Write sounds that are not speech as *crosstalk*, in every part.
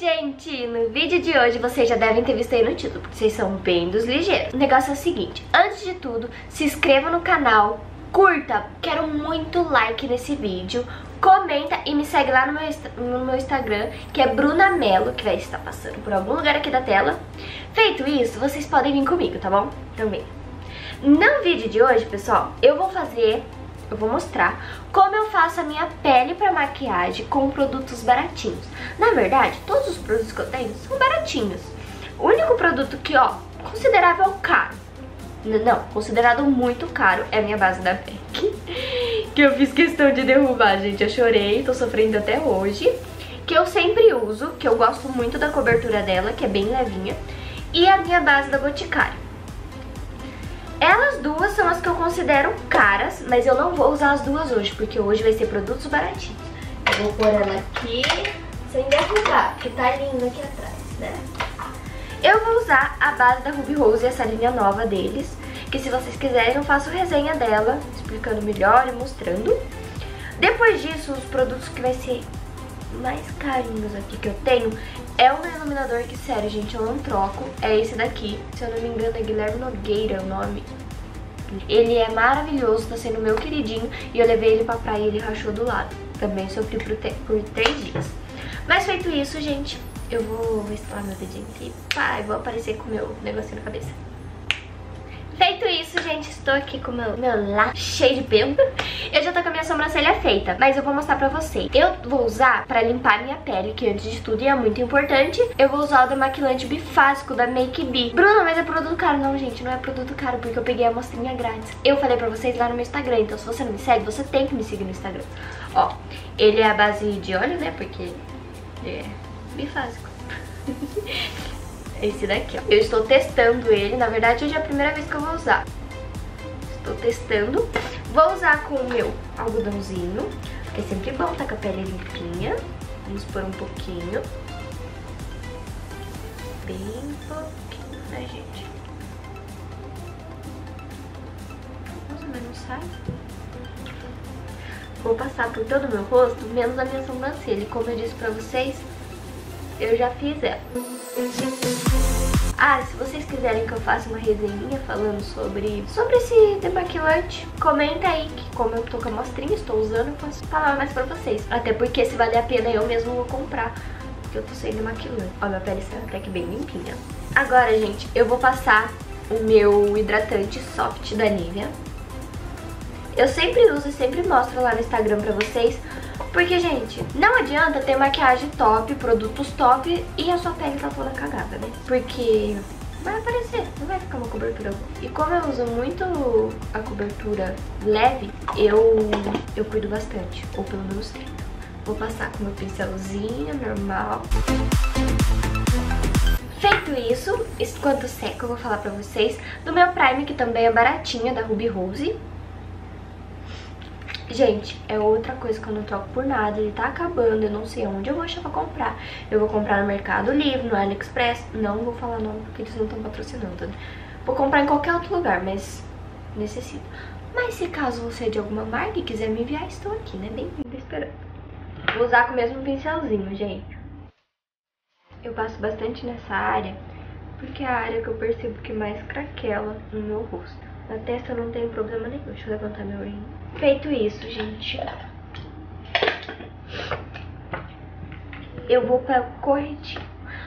gente! No vídeo de hoje vocês já devem ter visto aí no título, porque vocês são bem dos ligeiros. O negócio é o seguinte, antes de tudo, se inscreva no canal, curta, quero muito like nesse vídeo, comenta e me segue lá no meu, no meu Instagram, que é Bruna Mello, que vai estar passando por algum lugar aqui da tela. Feito isso, vocês podem vir comigo, tá bom? Também. No vídeo de hoje, pessoal, eu vou fazer eu vou mostrar como eu faço a minha pele para maquiagem com produtos baratinhos. Na verdade, todos os produtos que eu tenho são baratinhos. O único produto que, ó, considerável caro, não, considerado muito caro, é a minha base da MAC. *laughs* Que eu fiz questão de derrubar, gente. Eu chorei, tô sofrendo até hoje. Que eu sempre uso, que eu gosto muito da cobertura dela, que é bem levinha. E a minha base da Boticário. Duas são as que eu considero caras, mas eu não vou usar as duas hoje, porque hoje vai ser produtos baratinhos. Eu vou pôr ela aqui sem derrubar, porque tá lindo aqui atrás, né? Eu vou usar a base da Ruby Rose, essa linha nova deles, que se vocês quiserem eu faço resenha dela, explicando melhor e mostrando. Depois disso, os produtos que vai ser mais carinhos aqui que eu tenho é um iluminador que, sério, gente, eu não troco. É esse daqui. Se eu não me engano, é Guilherme Nogueira o nome. Ele é maravilhoso, tá sendo meu queridinho. E eu levei ele pra praia e ele rachou do lado. Também sofri por, por três dias. Mas feito isso, gente, eu vou, instalar meu dedinho aqui. Pá, vou aparecer com o meu negocinho na cabeça. Feito isso, gente, estou aqui com meu, meu lá cheio de pelo. Eu já tô com a minha sobrancelha feita, mas eu vou mostrar pra vocês. Eu vou usar pra limpar minha pele, que antes de tudo é muito importante. Eu vou usar o demaquilante bifásico da Make B. Bruna, mas é produto caro. Não, gente, não é produto caro, porque eu peguei a amostrinha grátis. Eu falei pra vocês lá no meu Instagram, então se você não me segue, você tem que me seguir no Instagram. Ó, ele é a base de óleo, né, porque é bifásico. *laughs* esse daqui, ó. Eu estou testando ele, na verdade hoje é a primeira vez que eu vou usar. Estou testando. Vou usar com o meu algodãozinho, porque é sempre bom tá com a pele limpinha. Vamos pôr um pouquinho. Bem pouquinho, né, gente? Nossa, mas não sai. Vou passar por todo o meu rosto, menos a minha sobrancelha. E como eu disse pra vocês, eu já fiz ela. Ah, se vocês quiserem que eu faça uma resenha falando sobre, sobre esse demaquilante, comenta aí que como eu tô com a mostrinha, estou usando, eu posso falar mais pra vocês. Até porque se vale a pena eu mesmo vou comprar, porque eu tô sem demaquilante. Ó, minha pele está até que bem limpinha. Agora, gente, eu vou passar o meu hidratante soft da Nivea. Eu sempre uso e sempre mostro lá no Instagram pra vocês porque, gente, não adianta ter maquiagem top, produtos top e a sua pele tá toda cagada, né? Porque vai aparecer, não vai ficar uma cobertura. E como eu uso muito a cobertura leve, eu, eu cuido bastante, ou pelo menos tento. Vou passar com meu pincelzinho normal. Feito isso, enquanto seca eu vou falar pra vocês do meu Prime, que também é baratinho, da Ruby Rose. Gente, é outra coisa que eu não troco por nada, ele tá acabando, eu não sei onde eu vou achar pra comprar. Eu vou comprar no Mercado Livre, no AliExpress, não vou falar nome porque eles não estão patrocinando, né? Vou comprar em qualquer outro lugar, mas necessito. Mas se caso você é de alguma marca e quiser me enviar, estou aqui, né? Bem-vinda esperando. Vou usar com o mesmo pincelzinho, gente. Eu passo bastante nessa área, porque é a área que eu percebo que mais craquela no meu rosto. Na testa não tenho problema nenhum. Deixa eu levantar meu rim. Feito isso, gente. Eu vou para corretivo.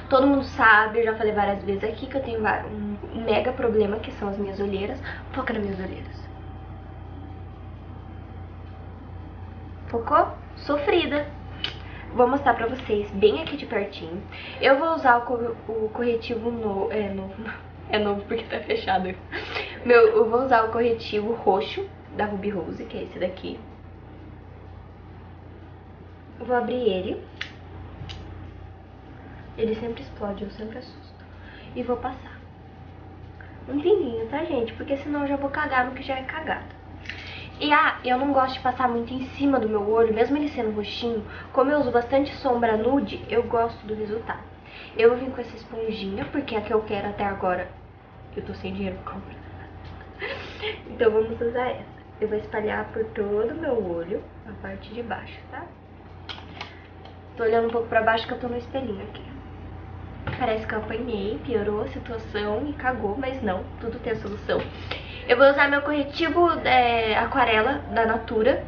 Todo mundo sabe, eu já falei várias vezes aqui que eu tenho um mega problema que são as minhas olheiras. Foca nas minhas olheiras. Focou? Sofrida. Vou mostrar pra vocês bem aqui de pertinho. Eu vou usar o, corretivo no, é, novo. *laughs* É novo porque tá fechado. Meu, eu vou usar o corretivo roxo da Ruby Rose, que é esse daqui. Vou abrir ele. Ele sempre explode, eu sempre assusto. E vou passar. Um fininho, tá, gente? Porque senão eu já vou cagar no que já é cagado. E ah, eu não gosto de passar muito em cima do meu olho, mesmo ele sendo roxinho. Como eu uso bastante sombra nude, eu gosto do resultado. Eu vir com essa esponjinha, porque é a que eu quero até agora eu tô sem dinheiro pra comprar. Então vamos usar essa. Eu vou espalhar por todo o meu olho, a parte de baixo, tá? Tô olhando um pouco pra baixo que eu tô no espelhinho aqui. Parece que eu apanhei, piorou a situação e cagou, mas não, tudo tem solução. Eu vou usar meu corretivo é, aquarela da Natura,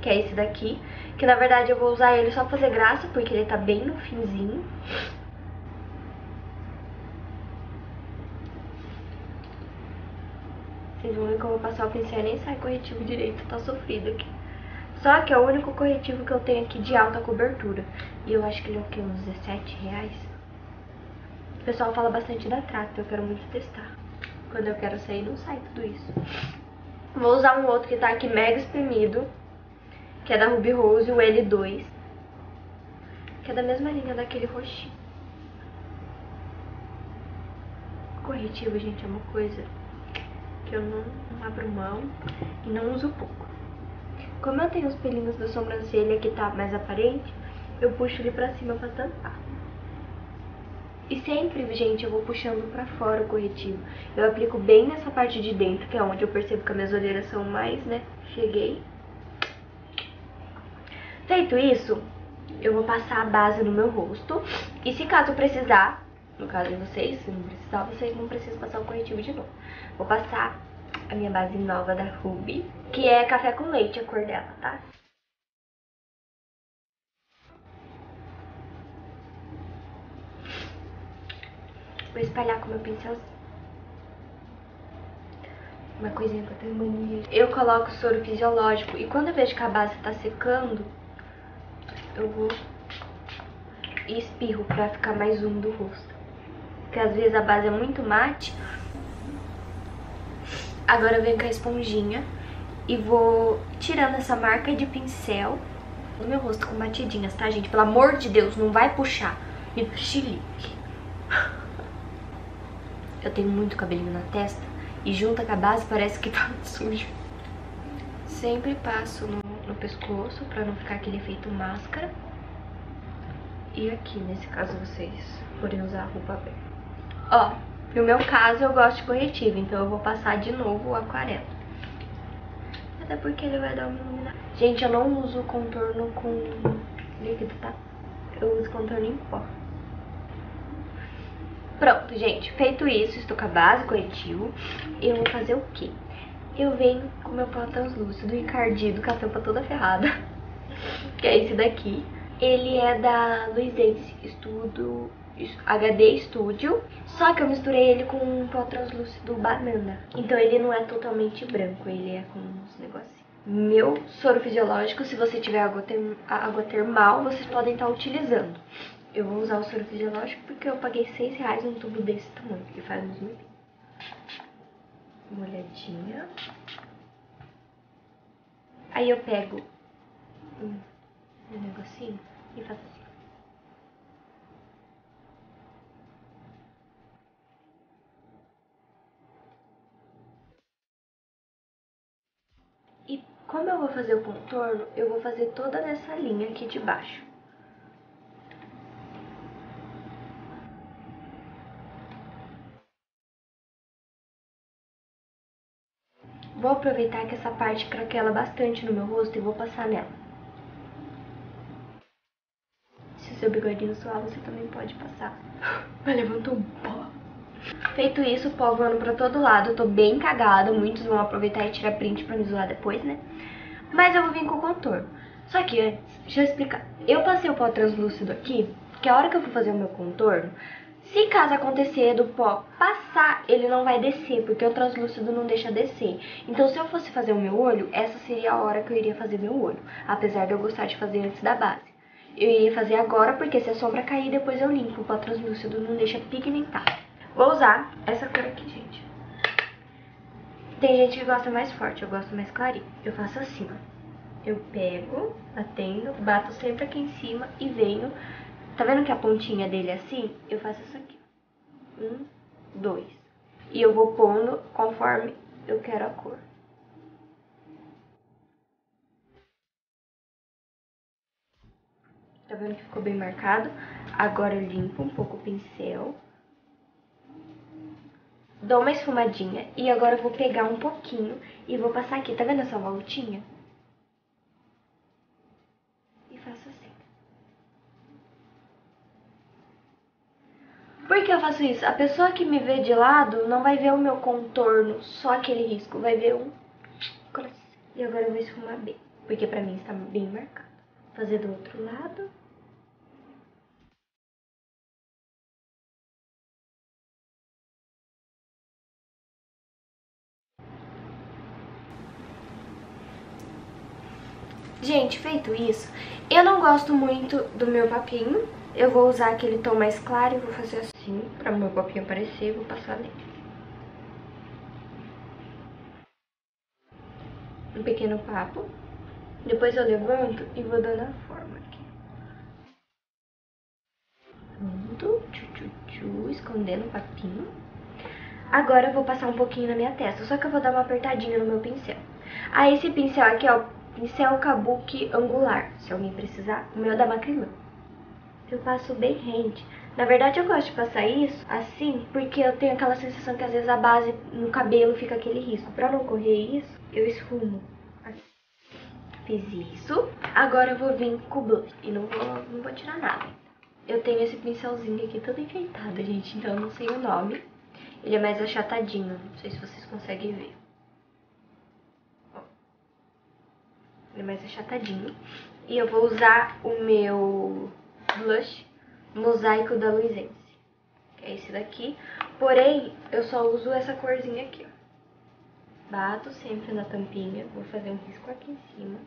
que é esse daqui. Que na verdade eu vou usar ele só pra fazer graça, porque ele tá bem no finzinho. Vocês vão ver que eu vou passar o pincel e nem sai corretivo direito, tá sofrido aqui. Só que é o único corretivo que eu tenho aqui de alta cobertura. E eu acho que ele é o que? Uns 17 reais? O pessoal fala bastante da Trato, eu quero muito testar. Quando eu quero sair, não sai tudo isso. Vou usar um outro que tá aqui mega espremido, que é da Ruby Rose, o L2. Que é da mesma linha daquele roxinho. Corretivo, gente, é uma coisa que eu não, abro mão e não uso pouco. Como eu tenho os pelinhos da sobrancelha que tá mais aparente, eu puxo ele pra cima pra tampar. E sempre, gente, eu vou puxando pra fora o corretivo. Eu aplico bem nessa parte de dentro, que é onde eu percebo que as minhas olheiras são mais, né? Cheguei. Feito isso, eu vou passar a base no meu rosto. E se caso precisar, no caso de vocês, se não precisar, vocês não precisam passar o corretivo de novo. Vou passar a minha base nova da Ruby, que é café com leite a cor dela, tá? Vou espalhar com meu pincelzinho. Uma coisinha que eu tenho mania. Eu coloco soro fisiológico e quando eu vejo que a base tá secando, eu vou e espirro pra ficar mais úmido o rosto. Porque às vezes a base é muito mate Agora eu venho com a esponjinha e vou tirando essa marca de pincel no meu rosto com batidinhas, tá, gente? Pelo amor de Deus, não vai puxar. Me chilique. Eu tenho muito cabelinho na testa e junta com a base parece que tá *laughs* sujo. Sempre passo no, no pescoço pra não ficar aquele efeito máscara. E aqui, nesse caso, vocês forem usar a roupa aberta. Ó, no meu caso, eu gosto de corretivo, então eu vou passar de novo o aquarela. Até porque ele vai dar uma iluminação. Gente, eu não uso contorno com líquido, tá? Eu uso contorno em pó. Pronto, gente. Feito isso, estou com a base, corretivo. Eu vou fazer o quê? Eu venho com meu pó translúcido encardido, com a tampa toda ferrada. *laughs* que é esse daqui. Ele é da Luizense Estudo HD Studio, só que eu misturei ele com um pó translúcido banana. Então ele não é totalmente branco, ele é com uns negocinhos. Meu soro fisiológico, se você tiver água, term água termal, vocês podem estar utilizando. Eu vou usar o soro fisiológico porque eu paguei 6 reais num tubo desse tamanho, que faz uns mil. Uma olhadinha. Aí eu pego um, um negocinho e faço assim. Como eu vou fazer o contorno, eu vou fazer toda nessa linha aqui de baixo. Vou aproveitar que essa parte craquela bastante no meu rosto e vou passar nela. Se o seu bigodinho suar, você também pode passar. *laughs* Mas levantou um pó. Feito isso, o pó voando pra todo lado. Eu tô bem cagada. Muitos vão aproveitar e tirar print pra me zoar depois, né? Mas eu vou vir com o contorno. Só que antes, deixa eu explicar. Eu passei o pó translúcido aqui, que a hora que eu for fazer o meu contorno, se caso acontecer do pó passar, ele não vai descer, porque o translúcido não deixa descer. Então, se eu fosse fazer o meu olho, essa seria a hora que eu iria fazer meu olho. Apesar de eu gostar de fazer antes da base. Eu iria fazer agora, porque se a sombra cair, depois eu limpo. O pó translúcido não deixa pigmentar. Vou usar essa cor aqui, gente. Tem gente que gosta mais forte, eu gosto mais clarinho. Eu faço assim, ó. Eu pego, batendo, bato sempre aqui em cima e venho... Tá vendo que a pontinha dele é assim? Eu faço isso aqui. Um, dois. E eu vou pondo conforme eu quero a cor. Tá vendo que ficou bem marcado? Agora eu limpo um pouco o pincel dou uma esfumadinha e agora eu vou pegar um pouquinho e vou passar aqui, tá vendo essa voltinha? E faço assim. faço isso? A pessoa que me vê de lado não vai ver o meu contorno, só aquele risco, vai ver um... E agora eu vou esfumar bem, porque pra mim está bem marcado. Fazer do outro lado. Gente, feito isso, eu não gosto muito do meu papinho. Eu vou usar aquele tom mais claro e vou fazer assim, pra meu papinho aparecer, vou passar nele. Um pequeno papo. Depois eu levanto e vou dando a forma aqui. Pronto, tchu, tchu, tchu, escondendo o papinho. Agora eu vou passar um pouquinho na minha testa, só que eu vou dar uma apertadinha no meu pincel. Aí esse pincel aqui, ó, pincel kabuki angular, se alguém precisar. O meu é da Macrilã. Eu passo bem rente. Na verdade, eu gosto de passar isso assim, porque eu tenho aquela sensação que às vezes a base no cabelo fica aquele risco. Pra não correr isso, eu esfumo. Fiz isso. Agora eu vou vir com o blush. E não vou, não vou tirar nada. Eu tenho esse pincelzinho aqui todo enfeitado, gente, então eu não sei o nome. Ele é mais achatadinho, não sei se vocês conseguem ver. Ele é mais achatadinho. E eu vou usar o meu blush mosaico da Luizense. Que é esse daqui. Porém, eu só uso essa corzinha aqui, ó. Bato sempre na tampinha. Vou fazer um risco aqui em cima.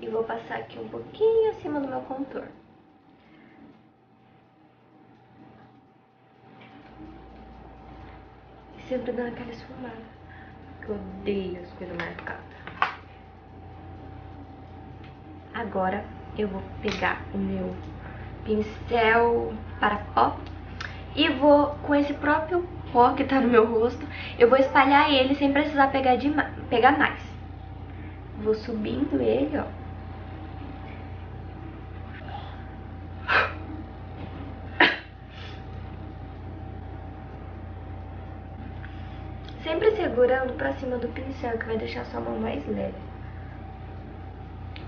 E vou passar aqui um pouquinho acima do meu contorno. E sempre dando aquela esfumada. Que eu odeio as coisas marcadas. Agora eu vou pegar o meu pincel para pó e vou, com esse próprio pó que tá no meu rosto, eu vou espalhar ele sem precisar pegar, de, pegar mais. Vou subindo ele, ó. Sempre segurando pra cima do pincel, que vai deixar sua mão mais leve.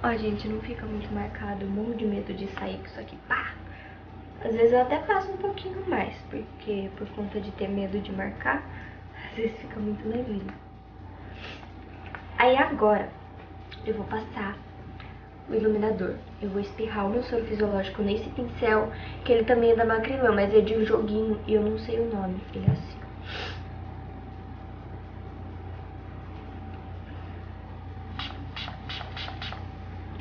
Ó, gente, não fica muito marcado. Morro de medo de sair com isso aqui. Pá! Às vezes eu até passo um pouquinho mais, porque por conta de ter medo de marcar, às vezes fica muito levinho. Aí agora, eu vou passar o iluminador. Eu vou espirrar o meu soro fisiológico nesse pincel, que ele também é da Macrilã, mas é de um joguinho e eu não sei o nome. Ele é assim.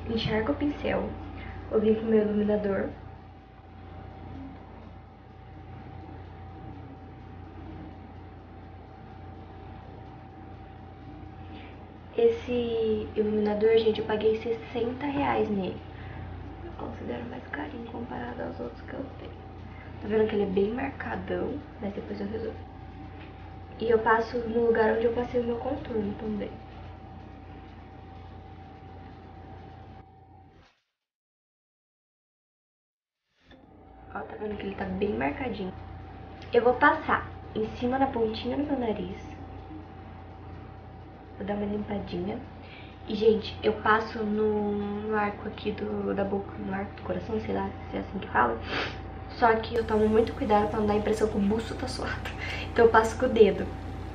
Encharco o pincel, vir com o meu iluminador. Esse iluminador, gente, eu paguei 60 reais nele. Eu considero mais carinho comparado aos outros que eu tenho. Tá vendo que ele é bem marcadão, mas depois eu resolvo. E eu passo no lugar onde eu passei o meu contorno também. Ó, tá vendo que ele tá bem marcadinho. Eu vou passar em cima da pontinha do meu nariz. Vou dar uma limpadinha. E, gente, eu passo no, no arco aqui do, da boca, no arco do coração, sei lá se é assim que fala. Só que eu tomo muito cuidado pra não dar a impressão que o busto tá suado. *laughs* Então eu passo com o dedo.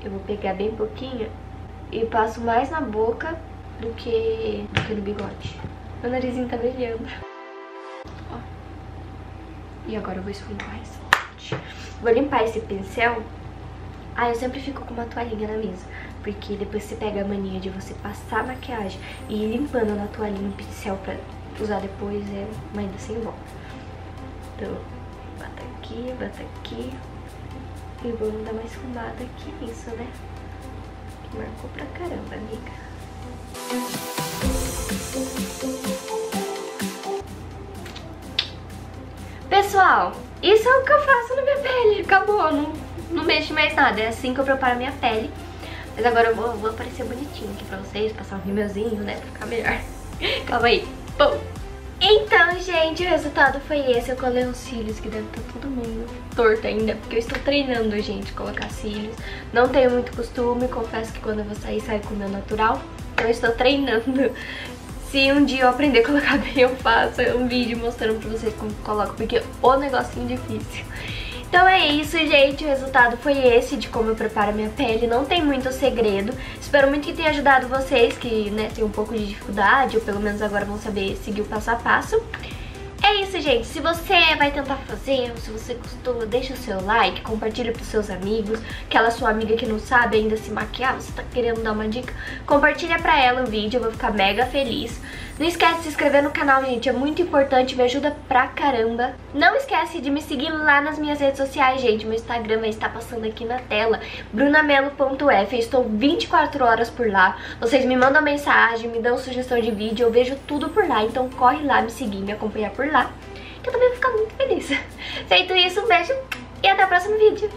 Eu vou pegar bem pouquinho e passo mais na boca do que, do que no bigode. Meu narizinho tá brilhando. E agora eu vou esfumar mais forte. Vou limpar esse pincel. Ah, eu sempre fico com uma toalhinha na mesa. Porque depois você pega a mania de você passar maquiagem e ir limpando na toalhinha o pincel pra usar depois é uma ida sem volta. Então, bata aqui, bata aqui. E vamos dar uma esfumada aqui nisso, né? Que marcou pra caramba, amiga. Pessoal, isso é o que eu faço na minha pele, acabou, não, não mexo mais nada, é assim que eu preparo a minha pele. Mas agora eu vou, vou aparecer bonitinho aqui pra vocês, passar um rímelzinho, né, pra ficar melhor. *laughs* Calma aí, pum! Então, gente, o resultado foi esse. Eu colei uns cílios que deve estar tá todo mundo torto ainda, porque eu estou treinando, gente, colocar cílios. Não tenho muito costume, confesso que quando eu vou sair, saio com o meu natural. Então eu estou treinando Se um dia eu aprender a colocar bem, eu faço um vídeo mostrando pra vocês como coloco, porque o negocinho é difícil. Então é isso, gente. O resultado foi esse de como eu preparo minha pele. Não tem muito segredo. Espero muito que tenha ajudado vocês que né, tem um pouco de dificuldade, ou pelo menos agora vão saber seguir o passo a passo. É isso, gente. Se você vai tentar fazer, se você gostou, deixa o seu like, compartilha pros seus amigos. Aquela sua amiga que não sabe ainda se maquiar, você tá querendo dar uma dica, compartilha pra ela o vídeo, eu vou ficar mega feliz. Não esquece de se inscrever no canal, gente, é muito importante, me ajuda pra caramba. Não esquece de me seguir lá nas minhas redes sociais, gente, meu Instagram estar passando aqui na tela, brunamelo.f, estou 24 horas por lá. Vocês me mandam mensagem, me dão sugestão de vídeo, eu vejo tudo por lá, então corre lá me seguir, me acompanhar por lá, que eu também vou ficar muito feliz. *laughs* Feito isso, um beijo e até o próximo vídeo.